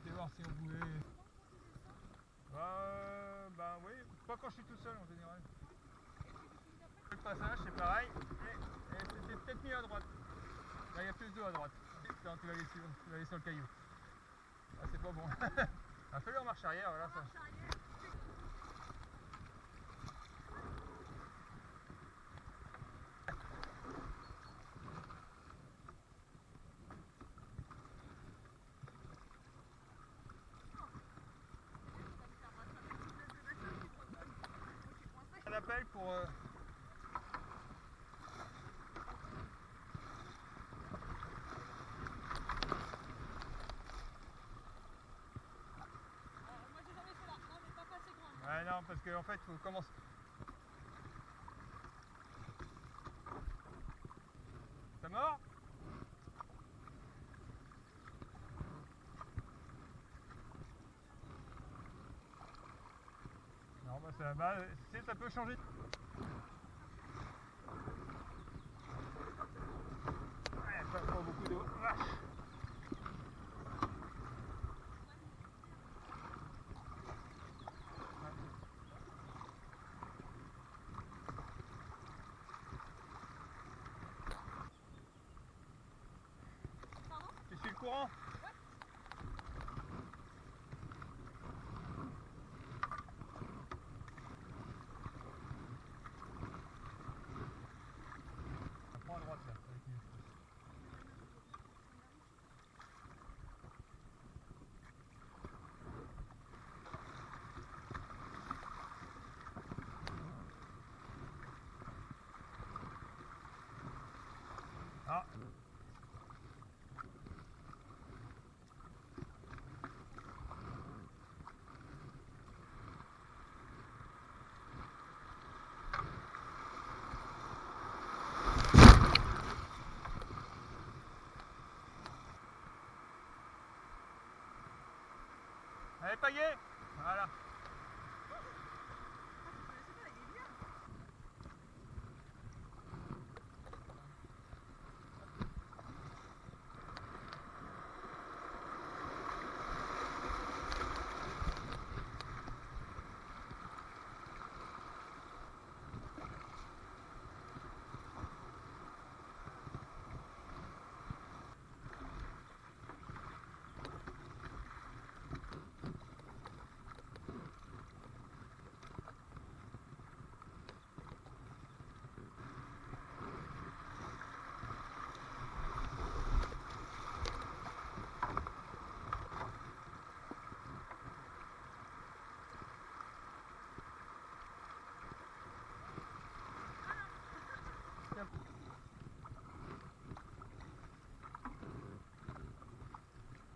si on pouvait. Bah, bah oui, pas quand je suis tout seul en général. Le passage, c'est pareil. Et, c'était peut-être mieux à droite. Là, il y a plus d'eau à droite. Quand tu vas aller sur, tu vas aller sur le caillou. Ah, c'est pas bon. Ah, fais-le en marche arrière, voilà ça. Pour. euh, Moi j'ai jamais fait là, non mais pas assez grand. Ouais, non, parce qu'en fait, faut commencer. T'es mort Non, bah ça, bah, ça peut changer. Ouais, pas, pas beaucoup d'eau. Vache. Tu suis le courant Prends à droite là, avec lui. Ah Allez, pagaie Voilà.